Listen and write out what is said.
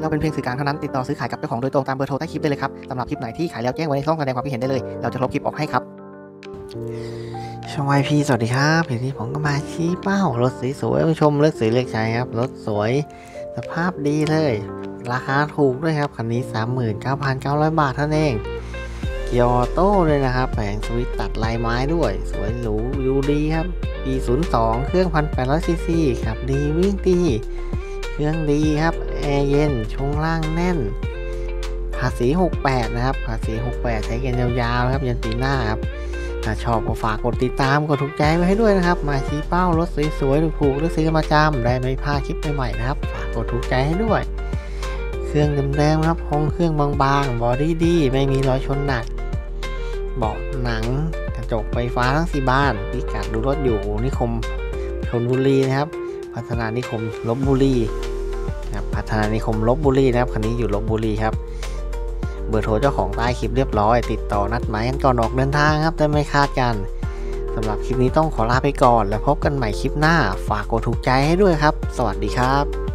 เราเป็นเพียงสื่อกลางเท่านั้นติดต่อซื้อขายกับเจ้าของโดยตรงตามเบอร์โทรใต้คลิปได้เลยครับสำหรับคลิปไหนที่ขายแล้วแจ้งไว้ในช่องแสดงความคิดเห็นได้เลยเราจะลบคลิปออกให้ครับช่องไอพีสวัสดีครับเดี๋ยวนี้ผมก็มาชี้เป้ารถสวยๆชมเลือกสีเลือกใช้ครับรถสวยสภาพดีเลย ราคาถูกด้วยครับคันนี้ 39,900 บาทเท่านั้นเองเกียร์ออโต้เลยนะครับแผงสวิตตัดลายไม้ด้วย สวยหรูดูดีครับปี02 เครื่อง 1,800ซีซีขับดีวิ่งดี เครื่องดีครับ แอร์เย็น ช่วงล่างแน่น ภาษี 68 นะครับ ภาษี 68 ใช้กันยาวๆครับ ยันปีหน้าครับ ถ้าชอบก็ฝากกดติดตาม กดถูกใจไว้ให้ด้วยนะครับ มาชี้เป้ารถสวยๆถูกๆหรือซื้อกันประจำได้ไม่พลาดคลิปใหม่ๆนะครับ ฝากกดถูกใจให้ด้วย เครื่องเดิมๆครับห้องเครื่องบางๆ บอดี้ดี ไม่มีรอยชนหนัก เบาะหนัง กระจกไฟฟ้าทั้งสี่บาน พิกัดดูรถอยู่นิคมชนบุรีนะครับ พัฒนานิคมลบบุรี นะครับพัฒนานิคมลบบุรีนะครับคันนี้อยู่ลบบุรีครับเบอร์โทรเจ้าของใต้คลิปเรียบร้อย ติดต่อนัดหมายกันก่อนออกเดินทางครับแต่ไม่คาดกันสำหรับคลิปนี้ต้องขอลาไปก่อน แล้วพบกันใหม่คลิปหน้า ฝากกดถูกใจให้ด้วยครับ สวัสดีครับ